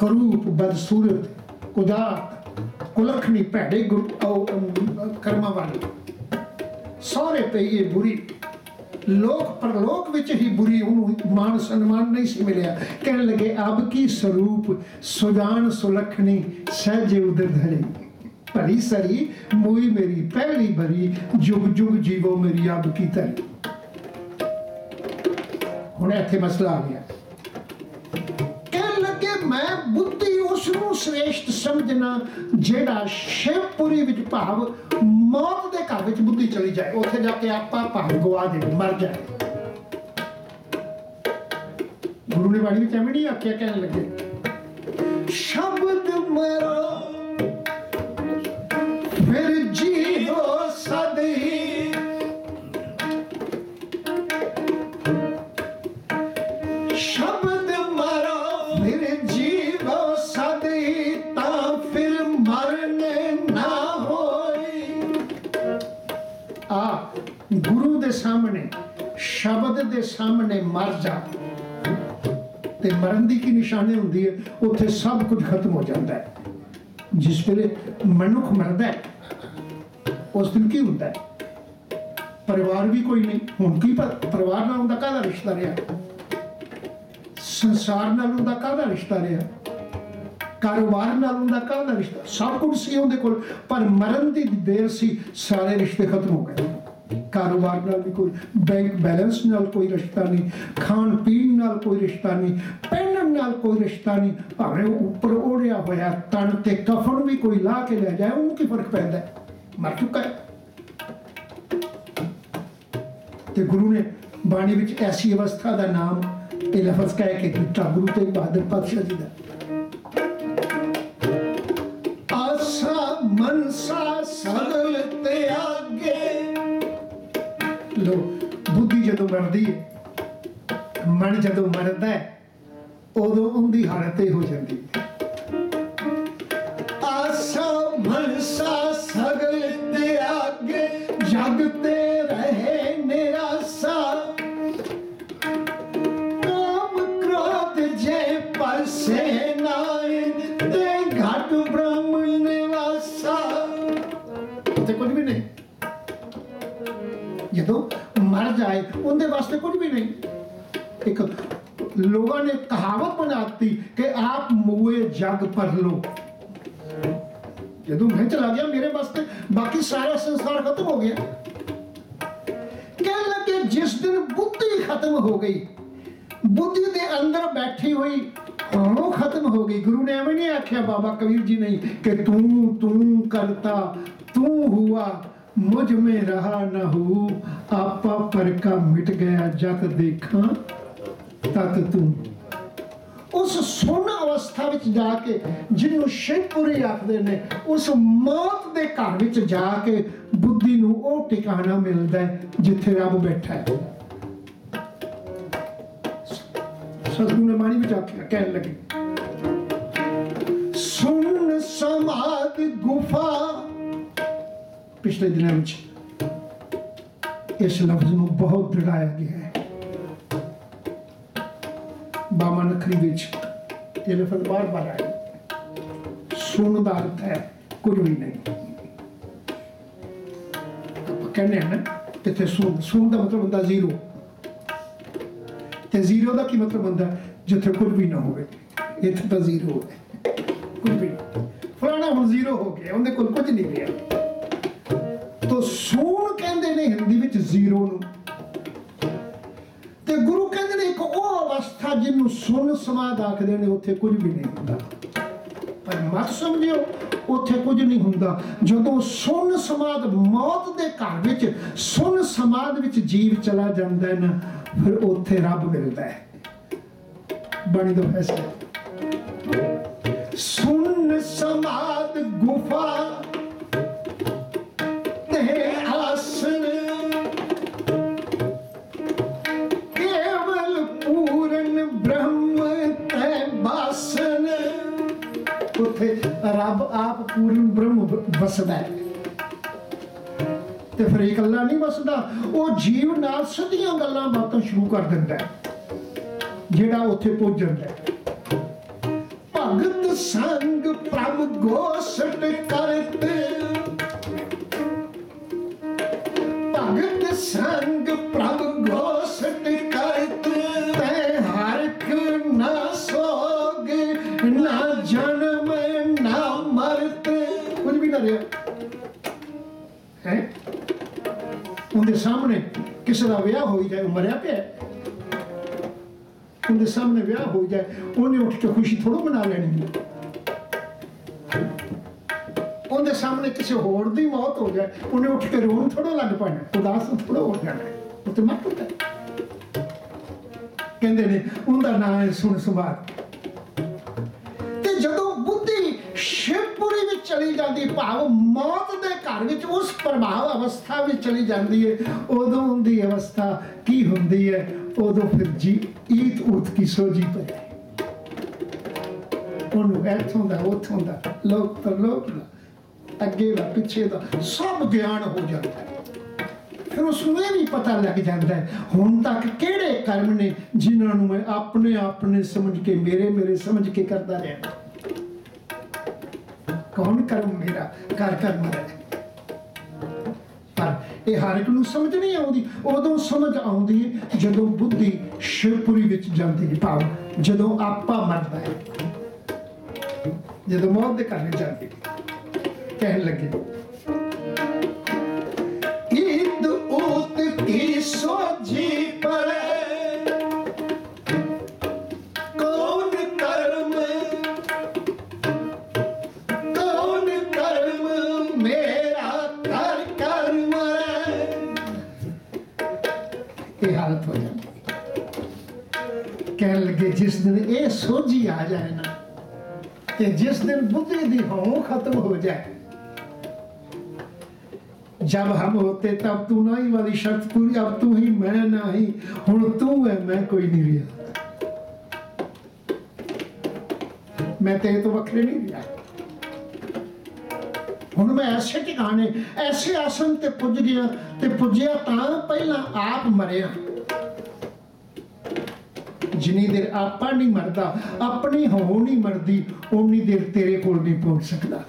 ਕਰੂਪ ਬਦਸੂਰਤ ਕੁਜਾਤ ਕੁਲਖਣੀ ਭੈੜੇ ਗੁਰ ਉਹ, ਅਮ, ਕਰਮਾਂ ਵਾਲੀ ਸਾਰੇ ਪਈਏ ਬੁਰੀ ਲੋਕ ਪਰਲੋਕ ਵਿੱਚ ਹੀ ਬੁਰੀ ਉਹਨੂੰ ਮਾਨ ਸਨਮਾਨ ਨਹੀਂ ਸੀ ਮਿਲਿਆ ਕਹਿਣ ਲੱਗੇ ਅਬ ਕੀ ਸਰੂਪ ਸੁਜਾਨ ਸੁਲਖਣੀ ਸਹਿਜ ਉਦਰ ਧਰੇ ਸਰੀ, ਮੋਈ ਮੇਰੀ, ਪਹਿਲੀ ਭਰੀ, ਜੁਗ ਜੁਗ ਜੀਵੋ ਮੇਰੀ, ਅਬ ਕੀ ਤਰੀ ਹੁਣ ਇੱਥੇ ਮਸਲਾ ਆ ਗਿਆ। ਮੈਂ ਬੁੱਧੀ ਉਸ ਨੂੰ ਸ੍ਰੇਸ਼ਟ ਸਮਝਣਾ ਜਿਹੜਾ ਸ਼ਿਵਪੁਰੀ ਵਿੱਚ ਭਾਵ ਮੌਤ ਦੇ ਘਰ ਵਿੱਚ ਬੁੱਧੀ ਚਲੀ ਜਾਏ। ਉੱਥੇ ਜਾ ਕੇ ਆਪਾਂ ਭਾਵ ਗਵਾ ਦੇ ਮਰ ਜਾਏ। ਗੁਰੂ ਨੇ ਬਾਣੀ ਵਿੱਚ ਐਵੇਂ ਨਹੀਂ ਆਖਿਆ, ਕਹਿਣ ਲੱਗੇ, ਸ਼ਬਦ ਮਰੋ ਸ਼ਬਦ ਦੇ ਸਾਹਮਣੇ ਮਰ ਜਾ। ਤੇ ਮਰਨ ਦੀ ਕੀ ਨਿਸ਼ਾਨੀ ਹੁੰਦੀ ਹੈ? ਉੱਥੇ ਸਭ ਕੁਝ ਖਤਮ ਹੋ ਜਾਂਦਾ ਹੈ। ਜਿਸ ਵੇਲੇ ਮਨੁੱਖ ਮਰਦਾ ਹੈ, ਉਸ ਦਿਨ ਕੀ ਹੁੰਦਾ ਹੈ? ਪਰਿਵਾਰ ਵੀ ਕੋਈ ਨਹੀਂ। ਹੁਣ ਕੀ ਪਰ- ਪਰਿਵਾਰ ਨਾਲ ਹੁੰਦਾ ਕਾਹਦਾ ਰਿਸ਼ਤਾ ਰਿਹਾ? ਸੰਸਾਰ ਨਾਲ ਹੁੰਦਾ ਕਾਹਦਾ ਰਿਸ਼ਤਾ ਰਿਹਾ? ਕਾਰੋਬਾਰ ਨਾਲ ਹੁੰਦਾ ਕਾਹਦਾ ਰਿਸ਼ਤਾ? ਸਭ ਕੁਝ ਸੀ ਉਹਦੇ ਕੋਲ, ਪਰ ਮਰਨ ਦੀ ਦੇਰ ਸੀ, ਸਾਰੇ ਰਿਸ਼ਤੇ ਖਤਮ ਹੋ ਗਏ। ਕਾਰੋਬਾਰ ਨਾਲ ਵੀ ਕੋਈ ਬੈਂਕ ਬੈਲੈਂਸ ਨਾਲ ਕੋਈ ਰਿਸ਼ਤਾ ਨਹੀਂ, ਖਾਣ ਪੀਣ ਨਾਲ ਕੋਈ ਰਿਸ਼ਤਾ ਨਹੀਂ ਪਹਿਨਣ ਨਾਲ ਕੋਈ ਰਿਸ਼ਤਾ ਨਹੀਂ ਭਾਵੇਂ ਉਹ ਉੱਪਰ ਓੜਿਆ ਹੋਇਆ ਤਣ ਤੇ ਕਫਨ ਵੀ ਕੋਈ ਲਾ ਕੇ ਲੈ ਜਾਏ, ਉਹਨੂੰ ਕੀ ਫ਼ਰਕ ਪੈਂਦਾ? ਮਰ ਚੁੱਕਾ ਹੈ। ਤੇ ਗੁਰੂ ਨੇ ਬਾਣੀ ਵਿੱਚ ਐਸੀ ਅਵਸਥਾ ਦਾ ਨਾਮ ਇਹ ਲਫ਼ਜ਼ ਕਹਿ ਕੇ ਦਿੱਤਾ, ਗੁਰੂ ਤੇਗ ਬਹਾਦਰ ਪਾਤਸ਼ਾਹ ਜੀ ਦਾ। ਆਸਾ ਮਨਸਾ ਸਗਲ ਜਦੋਂ ਮਰਦੀ ਹੈ ਮਨ ਜਦੋਂ ਮਰਦਾ ਹੈ ਉਦੋਂ ਉਹਦੀ ਹਾਲਤ ਇਹ ਹੋ ਜਾਂਦੀ ਹੈ ਆਸਾ ਮਨਸਾ ਸਗਲ ਤੇ ਆਗੇ, ਜਗ ਤੇ ਇੱਕ ਲੋਕਾਂ ਨੇ ਕਹਾਵਤ ਬਣਾਤੀ ਕਿ ਆਪ ਮੂਏ ਜਗ ਪਰ ਲੋ ਜਦੋਂ ਮੈਂ ਚਲਾ ਗਿਆ ਮੇਰੇ ਵਾਸਤੇ, ਬਾਕੀ ਸਾਰਾ ਸੰਸਾਰ ਖਤਮ ਹੋ ਗਿਆ। ਕਹਿਣ ਲੱਗੇ, ਜਿਸ ਦਿਨ ਬੁੱਧੀ ਖਤਮ ਹੋ ਗਈ, ਬੁੱਧੀ ਦੇ ਅੰਦਰ ਬੈਠੀ ਹੋਈ ਉਹ ਖਤਮ ਹੋ ਗਈ। ਗੁਰੂ ਨੇ ਐਵੇਂ ਨਹੀਂ ਆਖਿਆ, ਬਾਬਾ ਕਬੀਰ ਜੀ ਨਹੀਂ, ਕਿ ਤੂੰ ਤੂੰ ਕਰਤਾ, ਤੂੰ ਹੁਆ। ਮੁਝ ਮੇ ਰਹਾ ਨਾ ਹੂ, ਆਪਾ ਪਰ ਕਾ ਮਿਟ ਗਿਆ ਜਗ ਦੇਖਾਂ, ਤਤ ਤੂੰ। ਉਸ ਸੁਣ ਅਵਸਥਾ ਵਿੱਚ ਜਾ ਕੇ, ਜਿਹਨੂੰ ਸ਼ਿਵਪੁਰੀ ਆਖਦੇ ਨੇ, ਉਸ ਮੌਤ ਦੇ ਘਰ ਵਿੱਚ ਜਾ ਕੇ ਬੁੱਧੀ ਨੂੰ ਉਹ ਟਿਕਾਣਾ ਮਿਲਦਾ ਹੈ, ਜਿੱਥੇ ਰੱਬ ਬੈਠਾ ਹੈ। ਸਤਿਗੁਰੂ ਨੇ ਬਾਣੀ ਵਿੱਚ ਆਖਿਆ, ਕਹਿਣ ਲੱਗੇ, ਸੁਣ ਸਮਾਦ ਗੁਫਾ ਪਿਛਲੇ ਦਿਨਾਂ ਵਿੱਚ ਇਸ ਲਫ਼ਜ਼ ਨੂੰ ਬਹੁਤ ਦੜਾਇਆ ਗਿਆ ਹੈ। ਬਾਮਾ ਨਖਰੀ ਵਿੱਚ ਇਹ ਲਫ਼ਜ਼ ਬਾਰ-ਬਾਰ ਆਇਆ। ਸੁਣ ਦਾ ਅਰਥ ਹੈ ਕੁਝ ਵੀ ਨਹੀਂ। ਆਪਾਂ ਕਹਿੰਦੇ ਹਾਂ ਨਾ, ਇੱਥੇ ਸੁਣ ਸੁਣ ਦਾ ਮਤਲਬ ਹੁੰਦਾ ਜ਼ੀਰੋ। ਤੇ ਜ਼ੀਰੋ ਦਾ ਕੀ ਮਤਲਬ ਹੁੰਦਾ? ਜਿੱਥੇ ਕੁਝ ਵੀ ਨਾ ਹੋਵੇ, ਇੱਥੇ ਤਾਂ ਜ਼ੀਰੋ ਹੈ। ਕੁਝ ਵੀ ਫਲਾਣਾ ਹੁਣ ਜ਼ੀਰੋ ਹੋ ਗਿਆ, ਉਹਦੇ ਕੋਲ ਕੁਝ ਨਹੀਂ ਰਿਹਾ। ਤੋ ਸੁਣ ਕਹਿੰਦੇ ਨੇ ਹਿੰਦੀ ਵਿੱਚ ਜ਼ੀਰੋ ਨੂੰ, ਤੇ ਗੁਰੂ ਕਹਿੰਦੇ ਨੇ ਇੱਕ ਉਹ ਅਵਸਥਾ ਜਿਹਨੂੰ ਸੁਣ ਸਮਾਦ ਆਖਦੇ ਨੇ, ਉੱਥੇ ਕੁਝ ਵੀ ਨਹੀਂ ਹੁੰਦਾ। ਪਰ ਮਤ ਸਮਝਿਓ, ਉੱਥੇ ਕੁਝ ਨਹੀਂ ਹੁੰਦਾ। ਜਦੋਂ ਸੁਣ ਸਮਾਦ ਮੌਤ ਦੇ ਘਰ ਵਿੱਚ ਸੁਣ ਸਮਾਦ ਵਿੱਚ ਜੀਵ ਚਲਾ ਜਾਂਦਾ ਹੈ ਨਾ, ਫਿਰ ਉੱਥੇ ਰੱਬ ਮਿਲਦਾ ਹੈ। ਬਣੀ ਦੋ ਫੈਸਲਾ। ਸੁਣ ਸਮਾਦ ਗੁਫਾ ਰੱਬ ਆਪ ਪੂਰਨ ਬ੍ਰਹਮ ਵਸਦਾ ਹੈ। ਤੇ ਫਿਰ ਇਕੱਲਾ ਨਹੀਂ ਵਸਦਾ, ਉਹ ਜੀਵ ਨਾਲ ਸਿੱਧੀਆਂ ਗੱਲਾਂ ਬਾਤਾਂ ਸ਼ੁਰੂ ਕਰ ਦਿੰਦਾ ਹੈ, ਜਿਹੜਾ ਉੱਥੇ ਪਹੁੰਚ ਜਾਂਦਾ ਹੈ। ਭਗਤ ਸੰਗ ਪ੍ਰਭ ਗੋਸਟ ਕਰਤੇ। ਭਗਤ ਸੰਗ ਕਿਸੇ ਦਾ ਵਿਆਹ ਹੋਈ ਜਾਏ, ਉਹ ਮਰਿਆ ਪਿਆ ਹੈ। ਉਹਦੇ ਸਾਹਮਣੇ ਵਿਆਹ ਹੋ ਜਾਏ, ਉਹਨੇ ਉੱਠ ਕੇ ਖੁਸ਼ੀ ਥੋੜੋ ਮਨਾ ਲੈਣੀ ਹੈ। ਉਹਦੇ ਸਾਹਮਣੇ ਕਿਸੇ ਹੋਰ ਦੀ ਮੌਤ ਹੋ ਜਾਏ, ਉਹਨੇ ਉੱਠ ਕੇ ਰੋਣ ਥੋੜੋ ਲੱਗ ਪੈਣਾ, ਉਦਾਸ ਥੋੜੋ ਹੋ ਜਾਣਾ ਉਹ ਤੇ ਮਰ ਹੁੰਦਾ ਕਹਿੰਦੇ ਨੇ, ਉਹਦਾ ਨਾਂ ਹੈ ਸੁਣ ਸੁਭਾਅ। ਜਦੋਂ ਬੁੱਧੀ ਸ਼ਿਵਪੁਰੀ ਵਿੱਚ ਚਲੀ ਜਾਂਦੀ, ਭਾਵ ਮੌਤ ਦੇ ਵਿੱਚ ਉਸ ਪ੍ਰਭਾਵ ਅਵਸਥਾ ਵਿੱਚ ਚਲੀ ਜਾਂਦੀ ਹੈ ਉਦੋਂ ਦੀ ਅਵਸਥਾ ਕੀ ਹੁੰਦੀ ਹੈ ਉਦੋਂ ਫਿਰ ਜੀ ਈਤ ਉਤ ਕੀ ਸੋਜੀ ਪਈ ਉਹਨੂੰ ਇੱਥੋਂ ਦਾ, ਉੱਥੋਂ ਦਾ, ਲੋਕ ਤੋਂ ਲੋਕ ਦਾ, ਅੱਗੇ ਦਾ, ਪਿੱਛੇ ਦਾ, ਸਭ ਗਿਆਨ ਹੋ ਜਾਂਦਾ ਹੈ ਫਿਰ ਉਸ ਨੂੰ ਇਹ ਵੀ ਪਤਾ ਲੱਗ ਜਾਂਦਾ ਹੈ ਹੁਣ ਤੱਕ ਕਿਹੜੇ ਕਰਮ ਨੇ ਜਿਨ੍ਹਾਂ ਨੂੰ ਮੈਂ ਆਪਣੇ ਆਪਣੇ ਸਮਝ ਕੇ, ਮੇਰੇ ਮੇਰੇ ਸਮਝ ਕੇ ਕਰਦਾ ਰਿਹਾ। ਕੌਣ ਕਰਮ ਮੇਰਾ? ਕਰ ਕਰ ਮਰੇ ਪਰ ਇਹ ਹਰ ਇੱਕ ਨੂੰ ਸਮਝ ਨਹੀਂ ਆਉਂਦੀ। ਉਦੋਂ ਸਮਝ ਆਉਂਦੀ ਹੈ ਜਦੋਂ ਬੁੱਧੀ ਸ਼ਿਵਪੁਰੀ ਵਿੱਚ ਜਾਂਦੀ ਹੈ ਭਾਵ ਜਦੋਂ ਆਪਾ ਮਰਦਾ ਹੈ ਜਦੋਂ ਮੌਤ ਦੇ ਘਰ ਵਿੱਚ ਜਾਂਦੀ ਹੈ ਕਹਿਣ ਲੱਗੇ ਸੋਝੀ ਆ ਜਾਏ ਨਾ ਕਿ जिस दिन बुद्धि दी हो खत्म हो जाए जब हम होते तब तू नहीं वाली शर्त पूरी अब तू ही मैं नहीं हूं तू है मैं कोई नहीं रहा मैं तेरे तो वखरे नहीं रहा ਹੁਣ ਮੈਂ ਐਸੇ ਟਿਕਾਣੇ ਐਸੇ ਆਸਨ ਤੇ ਪੁੱਜ ਗਿਆ ਤੇ ਪੁੱਜਿਆ ਤਾਂ ਪਹਿਲਾਂ ਆਪ ਮਰਿਆ ਜਿੰਨੀ ਦੇਰ ਆਪਾਂ ਨਹੀਂ ਮਰਦਾ, ਆਪਣੀ ਹੋ ਨਹੀਂ ਮਰਦੀ ਉਨੀ ਦੇਰ ਤੇਰੇ ਕੋਲ ਨਹੀਂ ਪਹੁੰਚ ਸਕਦਾ।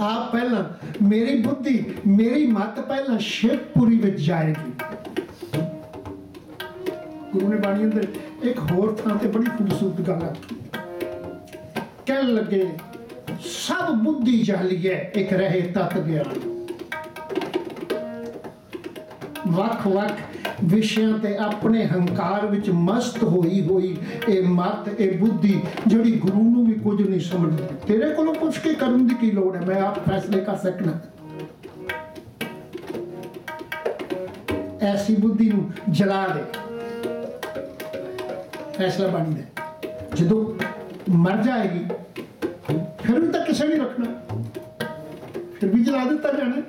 ਆਪ ਪਹਿਲਾਂ ਮੇਰੀ ਬੁੱਧੀ, ਮੇਰੀ ਮਤ ਪਹਿਲਾਂ ਸ਼ਿਵਪੁਰੀ ਵਿੱਚ ਜਾਏਗੀ। ਗੁਰੂ ਨੇ ਬਾਣੀ ਅੰਦਰ ਇੱਕ ਹੋਰ ਥਾਂ ਤੇ ਬੜੀ ਖੂਬਸੂਰਤ ਗੱਲ ਆਖੀ। ਕਹਿਣ ਲੱਗੇ, ਸਭ ਬੁੱਧੀ ਜਾਲੀ ਹੈ ਇੱਕ ਰਹੇ ਤਤ ਗਿਆ ਵੱਖ ਵੱਖ ਵਿਸ਼ਿਆਂ ਤੇ ਆਪਣੇ ਹੰਕਾਰ ਵਿੱਚ ਮਸਤ ਹੋਈ ਹੋਈ ਇਹ ਮਤ, ਇਹ ਬੁੱਧੀ ਜਿਹੜੀ ਗੁਰੂ ਨੂੰ ਵੀ ਕੁਝ ਨਹੀਂ ਸਮਝਦੀ। ਤੇਰੇ ਕੋਲੋਂ ਪੁੱਛ ਕੇ ਕਰਨ ਦੀ ਕੀ ਲੋੜ ਹੈ? ਮੈਂ ਆਪ ਫੈਸਲੇ ਕਰ ਸਕਣਾ ਐਸੀ ਬੁੱਧੀ ਨੂੰ ਜਲਾ ਦੇ। ਫੈਸਲਾ ਬਣ ਜਦੋਂ ਮਰ ਜਾਏਗੀ, ਫਿਰ ਵੀ ਤਾਂ ਕਿਸੇ ਨਹੀਂ ਰੱਖਣਾ। ਫਿਰ ਵੀ ਜਲਾ ਦਿੱਤਾ ਜਾਣਾ।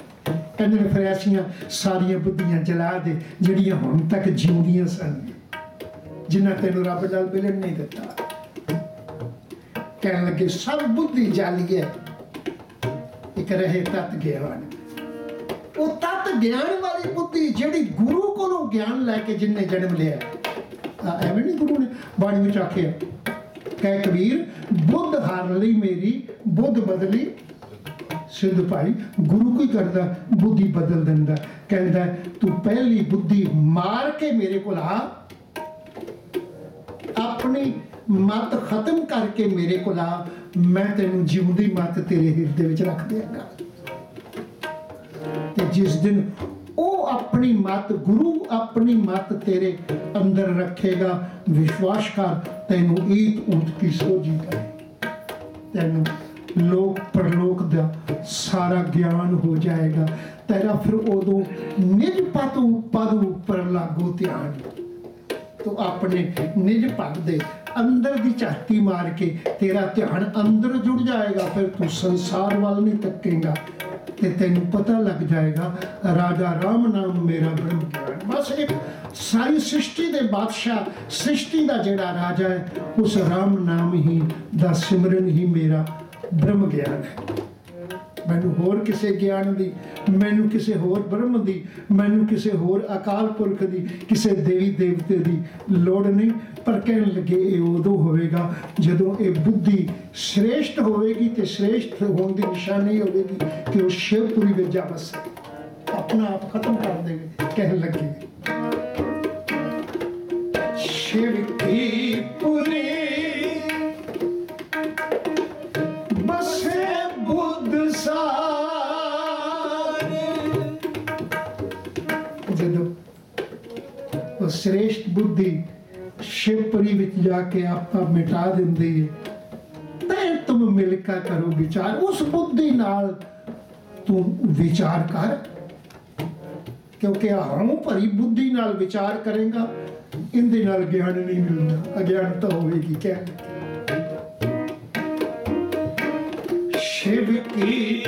ਕਹਿੰਦੇ ਨੇ ਫਿਰ ਐਸੀਆਂ ਸਾਰੀਆਂ ਬੁੱਧੀਆਂ ਜਲਾ ਦੇ ਜਿਹੜੀਆਂ ਹੁਣ ਤੱਕ ਜਿਉਂਦੀਆਂ ਸਨ ਜਿਨ੍ਹਾਂ ਤੈਨੂੰ ਰੱਬ ਨਾਲ ਮਿਲਣ ਨਹੀਂ ਦਿੱਤਾ। ਕਹਿਣ ਲੱਗੇ ਸਭ ਬੁੱਧੀ ਜਾਲੀ ਹੈ। ਇੱਕ ਰਹੇ ਤਤ ਗਿਆਨ। ਉਹ ਤਤ ਗਿਆਨ ਵਾਲੀ ਬੁੱਧੀ ਜਿਹੜੀ ਗੁਰੂ ਕੋਲੋਂ ਗਿਆਨ ਲੈ ਕੇ ਜਿੰਨੇ ਜਨਮ ਲਿਆ ਆ, ਐਵੇਂ ਨਹੀਂ ਗੁਰੂ ਨੇ ਬਾਣੀ ਵਿੱਚ ਆਖਿਆ ਕਹਿ ਕਬੀਰ ਬੁੱਧ ਹਾਰ ਲਈ ਮੇਰੀ ਬੁੱਧ ਬਦਲੀ ਸਿੱਧ ਭਾਈ ਗੁਰੂ ਕੀ ਕਰਦਾ? ਬੁੱਧੀ ਬਦਲ ਦਿੰਦਾ। ਕਹਿੰਦਾ, ਤੂੰ ਪਹਿਲੀ ਬੁੱਧੀ ਮਾਰ ਕੇ ਮੇਰੇ ਕੋਲ ਆ। ਆਪਣੀ ਮਤ ਖਤਮ ਕਰਕੇ ਮੇਰੇ ਕੋਲ ਆ। ਮੈਂ ਤੈਨੂੰ ਜਿਉਂਦੀ ਮਤ ਤੇਰੇ ਹਿਰਦੇ ਵਿੱਚ ਰੱਖ ਦਿਆਂਗਾ। ਤੇ ਜਿਸ ਦਿਨ ਉਹ ਆਪਣੀ ਮਤ, ਗੁਰੂ ਆਪਣੀ ਮਤ ਤੇਰੇ ਅੰਦਰ ਰੱਖੇਗਾ, ਵਿਸ਼ਵਾਸ ਕਰ, ਤੈਨੂੰ ਈਤ ਊਤ ਕੀ ਸੋਝੀ ਤੈਨੂੰ ਲੋਕ ਪਰਲੋਕ ਦਾ ਸਾਰਾ ਗਿਆਨ ਹੋ ਜਾਏਗਾ। ਤੇਰਾ ਫਿਰ ਉਦੋਂ ਨਿਜ ਪਤੂ ਪਦ ਉੱਪਰ ਲਾਗੂ ਧਿਆਨ। ਤੂੰ ਆਪਣੇ ਨਿਜ ਭਗ ਦੇ ਅੰਦਰ ਦੀ ਝਾਤੀ ਮਾਰ ਕੇ ਤੇਰਾ ਧਿਆਨ ਅੰਦਰ ਜੁੜ ਜਾਏਗਾ। ਫਿਰ ਤੂੰ ਸੰਸਾਰ ਵੱਲ ਨਹੀਂ ਤੱਕੇਗਾ ਤੇ ਤੈਨੂੰ ਪਤਾ ਲੱਗ ਜਾਏਗਾ, ਰਾਜਾ ਰਾਮ ਨਾਮ ਮੇਰਾ ਬ੍ਰਹਮ ਗਿਆਨ। ਬਸ ਇੱਕ ਸਾਰੀ ਸ੍ਰਿਸ਼ਟੀ ਦੇ ਬਾਦਸ਼ਾਹ, ਸ੍ਰਿਸ਼ਟੀ ਦਾ ਜਿਹੜਾ ਰਾਜਾ ਹੈ, ਉਸ ਰਾਮ ਨਾਮ ਹੀ ਦਾ ਸਿਮਰਨ ਹੀ ਮੇਰਾ ਬ੍ਰਹਮ ਗਿਆਨ ਹੈ। ਮੈਨੂੰ ਹੋਰ ਕਿਸੇ ਗਿਆਨ ਦੀ, ਮੈਨੂੰ ਕਿਸੇ ਹੋਰ ਬ੍ਰਹਮ ਦੀ, ਮੈਨੂੰ ਕਿਸੇ ਹੋਰ ਅਕਾਲ ਪੁਰਖ ਦੀ, ਕਿਸੇ ਦੇਵੀ ਦੇਵਤੇ ਦੀ ਲੋੜ ਨਹੀਂ। ਪਰ ਕਹਿਣ ਲੱਗੇ, ਇਹ ਉਦੋਂ ਹੋਵੇਗਾ ਜਦੋਂ ਇਹ ਬੁੱਧੀ ਸ਼੍ਰੇਸ਼ਟ ਹੋਵੇਗੀ ਤੇ ਸ਼੍ਰੇਸ਼ਟ ਹੋਣ ਦੀ ਨਿਸ਼ਾਨੀ ਹੋਵੇਗੀ ਕਿ ਉਹ ਸ਼ਿਵਪੁਰੀ ਵਿੱਚ ਜਾ ਬਸੇ ਆਪਣਾ ਆਪ ਖਤਮ ਕਰ ਦੇਵੇ, ਕਹਿਣ ਲੱਗੇ। ਸ਼ਿਵ ਸ੍ਰੇਸ਼ਟ ਬੁੱਧੀ ਸ਼ਿਵਪਰੀ ਵਿੱਚ ਜਾ ਕੇ ਆਪਾਂ ਮਿਟਾ ਦਿੰਦੀ ਹੈ। ਤੇ ਤੁਮ ਮਿਲ ਕੇ ਕਰੋ ਵਿਚਾਰ। ਉਸ ਬੁੱਧੀ ਨਾਲ ਤੂੰ ਵਿਚਾਰ ਕਰ। ਕਿਉਂਕਿ ਹਉ ਭਰੀ ਬੁੱਧੀ ਨਾਲ ਵਿਚਾਰ ਕਰੇਗਾ, ਇਹਦੇ ਨਾਲ ਗਿਆਨ ਨਹੀਂ ਮਿਲਦਾ। ਅਗਿਆਨਤਾ ਹੋਵੇਗੀ ਕਹਿ। ਸ਼ਿਵ ਕੀ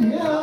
ਧਿਆਨ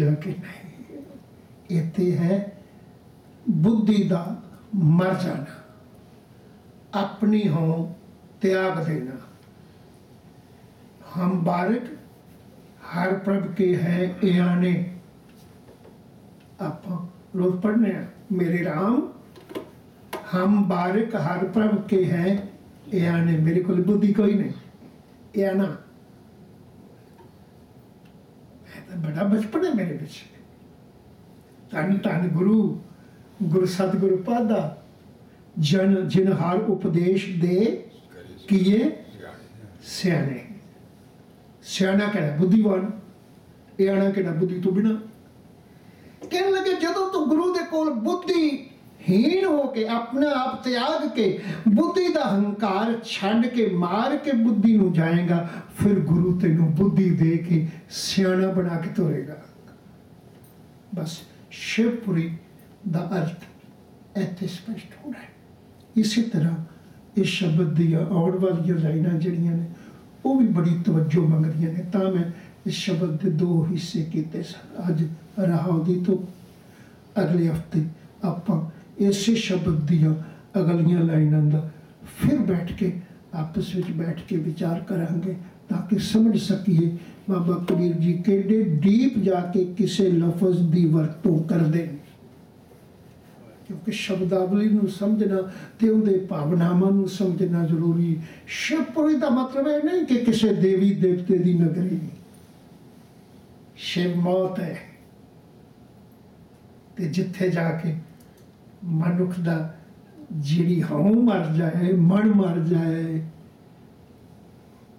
जो कि नहीं ये है, बुद्धि का मर जाना, अपनी हो त्याग देना। हम बारिक, हर प्रभ के है, याने आप रोज पढ़ने मेरे राम, हम बारिक, हर प्रभ के हैं, याने मेरे को बुद्धि कोई नहीं याना ਬੜਾ ਬਚਪਨ ਹੈ ਮੇਰੇ ਵਿੱਚ। ਤਨ ਤਨ ਗੁਰੂ, ਗੁਰ ਸਤਗੁਰ ਪਾਦਾ, ਜਨ, ਜਿਨ ਹਰ ਉਪਦੇਸ਼ ਦੇ ਕੀਏ ਸਿਆਣੇ। ਸਿਆਣਾ ਕਿਹੜਾ? ਬੁੱਧੀਵਾਨ। ਇਹ ਆਣਾ ਕਿਹੜਾ? ਬੁੱਧੀ ਤੋਂ ਬਿਨਾ। ਕਹਿਣ ਲੱਗੇ ਜਦੋਂ ਤੂੰ ਗੁਰੂ ਦੇ ਕੋਲ ਬੁੱਧੀ ਹੀਣ ਹੋ ਕੇ ਆਪਣਾ ਆਪ ਤਿਆਗ ਕੇ ਬੁੱਧੀ ਦਾ ਹੰਕਾਰ ਛੱਡ ਕੇ ਮਾਰ ਕੇ ਬੁੱਧੀ ਨੂੰ ਜਾਏਗਾ, ਫਿਰ ਗੁਰੂ ਤੈਨੂੰ ਬੁੱਧੀ ਦੇ ਕੇ ਸਿਆਣਾ ਬਣਾ ਕੇ ਤੋਰੇਗਾ। ਬਸ ਸ਼ਿਵਪੁਰੀ ਦਾ ਅਰਥ ਇੱਥੇ ਸਪਸ਼ਟ ਹੋ ਰਿਹਾ ਹੈ। ਇਸੇ ਤਰ੍ਹਾਂ ਇਸ ਸ਼ਬਦ ਦੀਆਂ ਆਉਣ ਵਾਲੀਆਂ ਲਾਈਨਾਂ ਜਿਹੜੀਆਂ ਨੇ, ਉਹ ਵੀ ਬੜੀ ਤਵੱਜੋ ਮੰਗਦੀਆਂ ਨੇ। ਤਾਂ ਮੈਂ ਇਸ ਸ਼ਬਦ ਦੇ ਦੋ ਹਿੱਸੇ ਕੀਤੇ ਸਨ। ਅੱਜ ਰਾਹੋਂ ਦੀ ਤੋਂ ਅਗਲੇ ਹਫ਼ਤੇ ਆਪਾਂ ਇਸੇ ਸ਼ਬਦ ਦੀਆਂ ਅਗਲੀਆਂ ਲਾਈਨਾਂ ਦਾ ਫਿਰ ਬੈਠ ਕੇ ਆਪਸ ਵਿੱਚ ਬੈਠ ਕੇ ਵਿਚਾਰ ਕਰਾਂਗੇ ਤਾਂ ਕਿ ਸਮਝ ਸਕੀਏ ਬਾਬਾ ਕਬੀਰ ਜੀ ਕਿਹੜੇ ਡੀਪ ਜਾ ਕੇ ਕਿਸੇ ਲਫ਼ਜ਼ ਦੀ ਵਰਤੋਂ ਕਰਦੇ ਨੇ। ਕਿਉਂਕਿ ਸ਼ਬਦਾਵਲੀ ਨੂੰ ਸਮਝਣਾ ਤੇ ਉਹਦੇ ਭਾਵਨਾਵਾਂ ਨੂੰ ਸਮਝਣਾ ਜ਼ਰੂਰੀ ਸ਼ਿਵਪੁਰੀ ਦਾ ਮਤਲਬ ਇਹ ਨਹੀਂ ਕਿ ਕਿਸੇ ਦੇਵੀ ਦੇਵਤੇ ਦੀ ਨਗਰੀ ਸ਼ਿਵ ਮੌਤ ਹੈ। ਤੇ ਜਿੱਥੇ ਜਾ ਕੇ ਮਨੁੱਖ ਦਾ ਜਿਹੜੀ ਹਉ ਮਰ ਜਾਏ ਮਨ ਮਰ ਜਾਏ,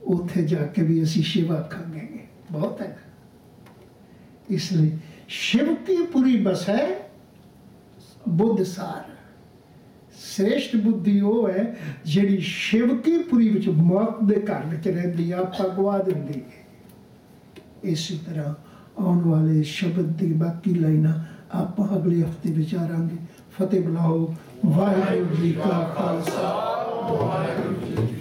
ਉੱਥੇ ਜਾ ਕੇ ਵੀ ਅਸੀਂ ਸ਼ਿਵ ਆਖਾਂਗੇ ਬਹੁਤ ਹੈ। ਇਸ ਲਈ ਸ਼ਿਵ ਕੀ ਪੂਰੀ ਬਸ ਹੈ? ਬੁੱਧ ਸਾਰ। ਸ੍ਰੇਸ਼ਟ ਬੁੱਧੀ ਉਹ ਹੈ ਜਿਹੜੀ ਸ਼ਿਵ ਕੀ ਪੁਰੀ ਵਿੱਚ ਮੌਤ ਦੇ ਘਰ ਵਿੱਚ ਰਹਿੰਦੀ ਆ ਆਪਾਂ ਗਵਾ ਦਿੰਦੀ ਹੈ। ਇਸੇ ਤਰ੍ਹਾਂ ਆਉਣ ਵਾਲੇ ਸ਼ਬਦ ਦੀ ਬਾਕੀ ਲਾਈਨਾਂ ਆਪਾਂ ਅਗਲੇ ਹਫ਼ਤੇ ਵਿਚਾਰਾਂਗੇ। ਫਤਿਹ ਬੁਲਾਓ। ਵਾਹਿਗੁਰੂ ਜੀ ਕਾ ਖਾਲਸਾ। ਵਾਹਿਗੁਰੂ ਜੀ